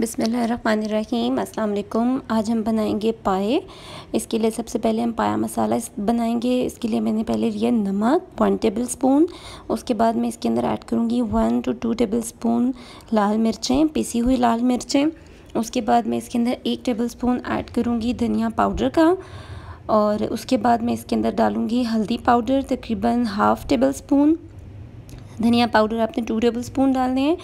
बिसमीम वालेकुम आज हम बनाएँगे पाए। इसके लिए सबसे पहले हम पाया मसाला बनाएँगे। इसके लिए मैंने पहले लिया नमक वन टेबल स्पून उसके बाद मैं इसके अंदर ऐड करूँगी one two two table spoon लाल मिर्चें, पिसी हुई लाल मिर्चें। उसके बाद मैं इसके अंदर एक टेबल स्पून ऐड करूँगी धनिया पाउडर का। और उसके बाद मैं इसके अंदर डालूँगी हल्दी पाउडर तकरीबन हाफ़ टेबल स्पून धनिया पाउडर आपने टू टेबल स्पून डालने हैं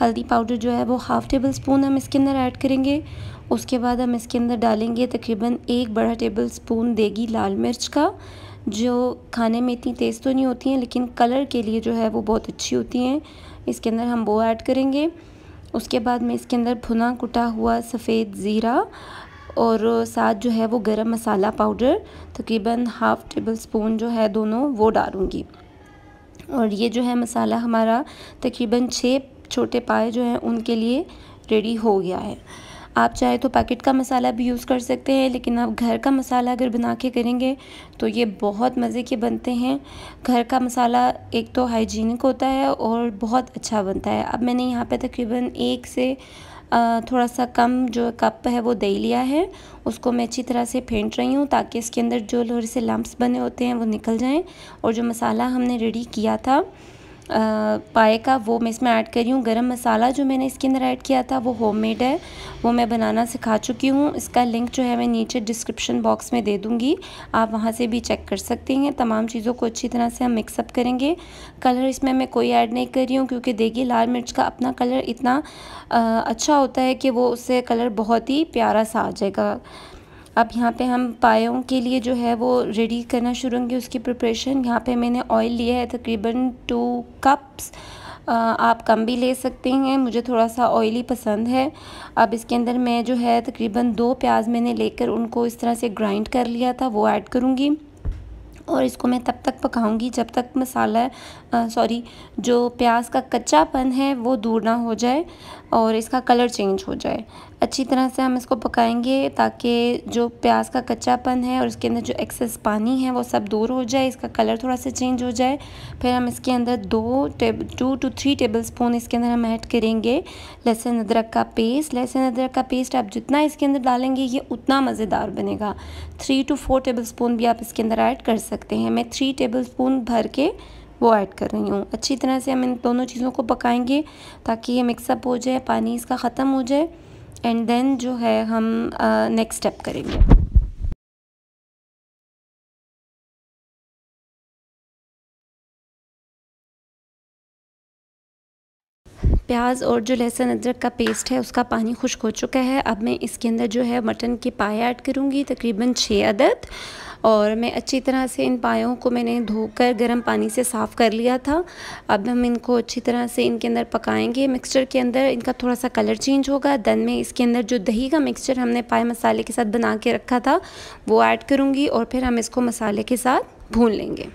हल्दी पाउडर जो है वो हाफ़ टेबल स्पून हम इसके अंदर ऐड करेंगे, उसके बाद हम इसके अंदर डालेंगे तकरीबन एक बड़ा टेबल स्पून देगी लाल मिर्च का, जो खाने में इतनी तेज़ तो नहीं होती हैं, लेकिन कलर के लिए जो है वो बहुत अच्छी होती हैं, इसके अंदर हम वो ऐड करेंगे, उसके बाद में इसके अंदर भुना कुटा हुआ सफ़ेद ज़ीरा और साथ जो है वो गरम मसाला पाउडर, तकरीबन हाफ़ टेबल स्पून जो है दोनों वो डालूँगी। और ये जो है मसाला हमारा तकरीबन छः छोटे पाए जो हैं उनके लिए रेडी हो गया है। आप चाहे तो पैकेट का मसाला भी यूज़ कर सकते हैं, लेकिन आप घर का मसाला अगर बना के करेंगे तो ये बहुत मज़े के बनते हैं। घर का मसाला एक तो हाइजीनिक होता है और बहुत अच्छा बनता है। अब मैंने यहाँ पे तकरीबन एक से थोड़ा सा कम जो कप है वो दे लिया है। उसको मैं अच्छी तरह से फेंट रही हूँ ताकि इसके अंदर जो थोड़े से लम्ब्स बने होते हैं वो निकल जाएँ और जो मसाला हमने रेडी किया था पाए का, वो मैं इसमें ऐड कर रही हूँ। गरम मसाला जो मैंने इसके अंदर ऐड किया था, वो होममेड है। वो मैं बनाना सिखा चुकी हूँ। इसका लिंक जो है मैं नीचे डिस्क्रिप्शन बॉक्स में दे दूँगी। आप वहाँ से भी चेक कर सकते हैं। तमाम चीज़ों को अच्छी तरह से हम मिक्सअप करेंगे। कलर इसमें मैं कोई ऐड नहीं कर रही हूँ, क्योंकि देखिए, लाल मिर्च का अपना कलर इतना अच्छा होता है कि वो उससे कलर बहुत ही प्यारा सा आ जाएगा। अब यहाँ पे हम पायों के लिए जो है वो रेडी करना शुरू होंगे उसकी प्रिपरेशन यहाँ पे मैंने ऑयल लिया है तकरीबन टू कप्स आप कम भी ले सकते हैं, मुझे थोड़ा सा ऑयली पसंद है। अब इसके अंदर मैं जो है तकरीबन दो प्याज मैंने लेकर उनको इस तरह से ग्राइंड कर लिया था, वो ऐड करूँगी। और इसको मैं तब तक पकाऊँगी जब तक मसाला सॉरी जो प्याज का कच्चापन है वो दूर ना हो जाए और इसका कलर चेंज हो जाए। अच्छी तरह से हम इसको पकाएँगे ताकि जो प्याज का कच्चापन है और इसके अंदर जो एक्सेस पानी है वो सब दूर हो जाए, इसका कलर थोड़ा सा चेंज हो जाए। फिर हम इसके अंदर दो टेब two two three table spoon इसके अंदर हम ऐड करेंगे लहसुन अदरक का पेस्ट लहसुन अदरक का पेस्ट आप जितना इसके अंदर डालेंगे ये उतना मज़ेदार बनेगा। Three two four table spoon भी आप इसके अंदर ऐड कर सकते हैं। मैं थ्री टेबल स्पून भर के वो ऐड कर रही हूँ। अच्छी तरह से हम इन दोनों चीज़ों को पकाएँगे ताकि ये मिक्सअप हो जाए, पानी इसका ख़त्म हो जाए एंड देन जो है हम नेक्स्ट स्टेप करेंगे। प्याज और जो लहसुन अदरक का पेस्ट है, उसका पानी खुश्क हो चुका है। अब मैं इसके अंदर जो है मटन के पाए ऐड करूँगी, तकरीबन छः अदद। और मैं अच्छी तरह से इन पायों को मैंने धोकर गर्म पानी से साफ़ कर लिया था। अब हम इनको अच्छी तरह से इनके अंदर पकाएँगे। मिक्सचर के अंदर इनका थोड़ा सा कलर चेंज होगा। देन में इसके अंदर जो दही का मिक्सचर हमने पाए मसाले के साथ बना के रखा था, वो ऐड करूँगी और फिर हम इसको मसाले के साथ भून लेंगे।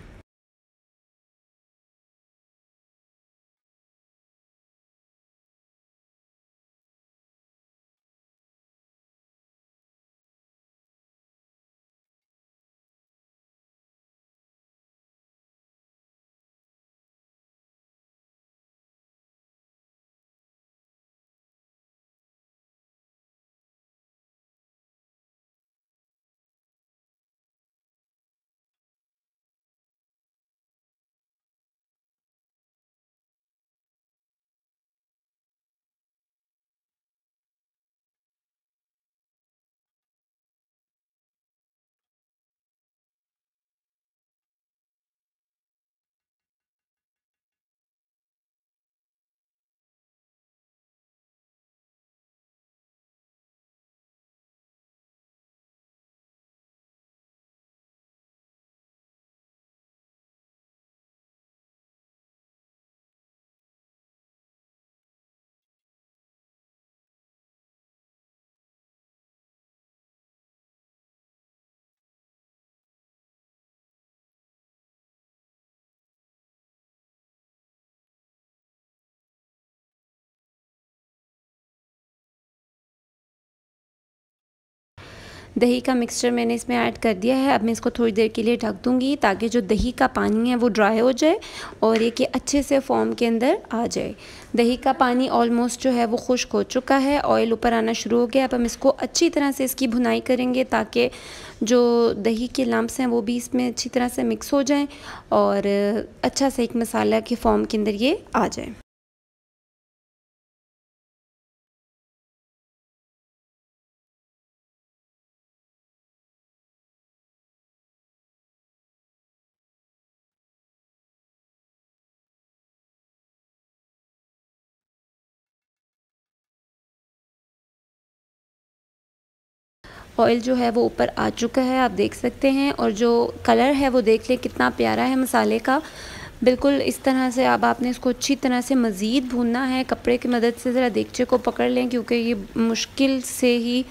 दही का मिक्सचर मैंने इसमें ऐड कर दिया है। अब मैं इसको थोड़ी देर के लिए ढक दूँगी ताकि जो दही का पानी है वो ड्राई हो जाए और ये कि अच्छे से फॉर्म के अंदर आ जाए। दही का पानी ऑलमोस्ट जो है वो खुश्क हो चुका है। ऑयल ऊपर आना शुरू हो गया। अब हम इसको अच्छी तरह से इसकी भुनाई करेंगे ताकि जो दही के लम्ब्स हैं वो भी इसमें अच्छी तरह से मिक्स हो जाएँ और अच्छा सा एक मसाला के फॉर्म के अंदर ये आ जाए। ऑयल जो है वो ऊपर आ चुका है, आप देख सकते हैं। और जो कलर है वो देख लें, कितना प्यारा है मसाले का। बिल्कुल इस तरह से अब आपने इसको अच्छी तरह से मज़ीद भूनना है। कपड़े की मदद से ज़रा देगचे को पकड़ लें, क्योंकि ये मुश्किल से ही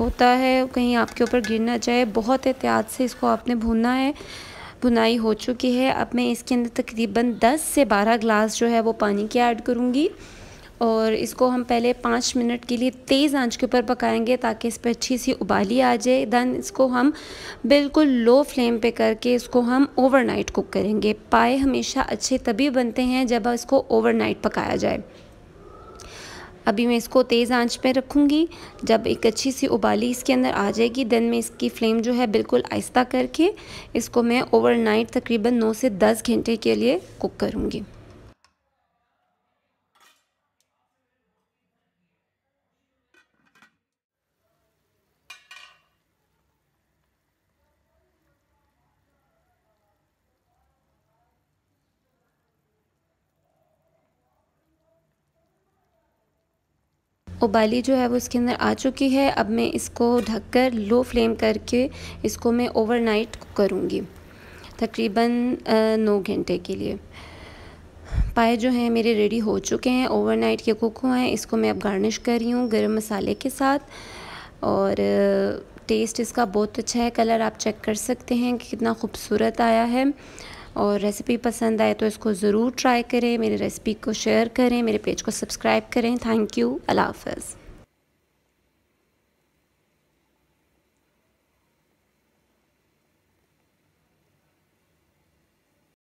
होता है। कहीं आपके ऊपर गिर ना जाए। बहुत एहतियात से इसको आपने भूनना है। भुनाई हो चुकी है। अब मैं इसके अंदर तकरीबन 10 से 12 ग्लास जो है वो पानी के ऐड करूँगी। और इसको हम पहले पाँच मिनट के लिए तेज़ आँच के ऊपर पकाएँगे ताकि इस पर अच्छी सी उबाली आ जाए। दैन इसको हम बिल्कुल लो फ्लेम पे करके इसको हम ओवरनाइट कुक करेंगे। पाए हमेशा अच्छे तभी बनते हैं जब इसको ओवरनाइट पकाया जाए। अभी मैं इसको तेज़ आँच पे रखूँगी। जब एक अच्छी सी उबाली इसके अंदर आ जाएगी देन मैं इसकी फ्लेम जो है बिल्कुल आहिस्ता करके इसको मैं ओवरनाइट तकरीबन नौ से दस घंटे के लिए कुक करूँगी। उबाली जो है वो इसके अंदर आ चुकी है। अब मैं इसको ढककर लो फ्लेम करके इसको मैं ओवरनाइट करूँगी, तकरीबन नौ घंटे के लिए। पाए जो हैं मेरे रेडी हो चुके हैं। ओवरनाइट के कुक हुए हैं, इसको मैं अब गार्निश कर रही हूँ गर्म मसाले के साथ। और टेस्ट इसका बहुत अच्छा है। कलर आप चेक कर सकते हैं कि कितना खूबसूरत आया है। और रेसिपी पसंद आए तो इसको ज़रूर ट्राई करें, मेरी रेसिपी को शेयर करें, मेरे पेज को सब्सक्राइब करें। Thank you Allah half